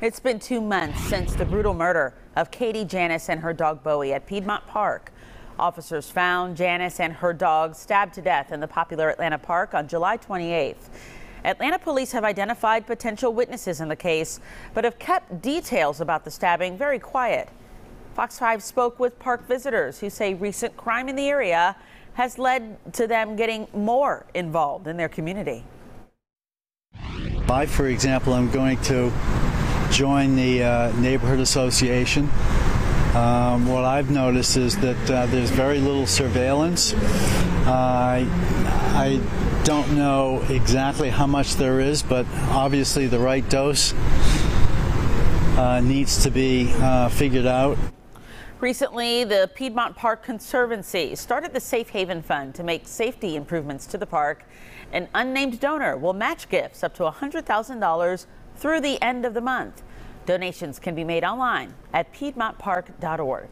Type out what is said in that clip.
It's been two months since the brutal murder of Katie Janness and her dog Bowie at Piedmont Park. Officers found Janness and her dog stabbed to death in the popular Atlanta Park on July 28th. Atlanta police have identified potential witnesses in the case, but have kept details about the stabbing very quiet. Fox 5 spoke with park visitors who say recent crime in the area has led to them getting more involved in their community. I, for example, am going to join the uh, neighborhood association. Um, what I've noticed is that uh, there's very little surveillance. Uh, I, I don't know exactly how much there is, but obviously the right dose uh, needs to be uh, figured out. Recently, the Piedmont Park Conservancy started the Safe Haven Fund to make safety improvements to the park. An unnamed donor will match gifts up to $100,000 through the end of the month. Donations can be made online at piedmontpark.org.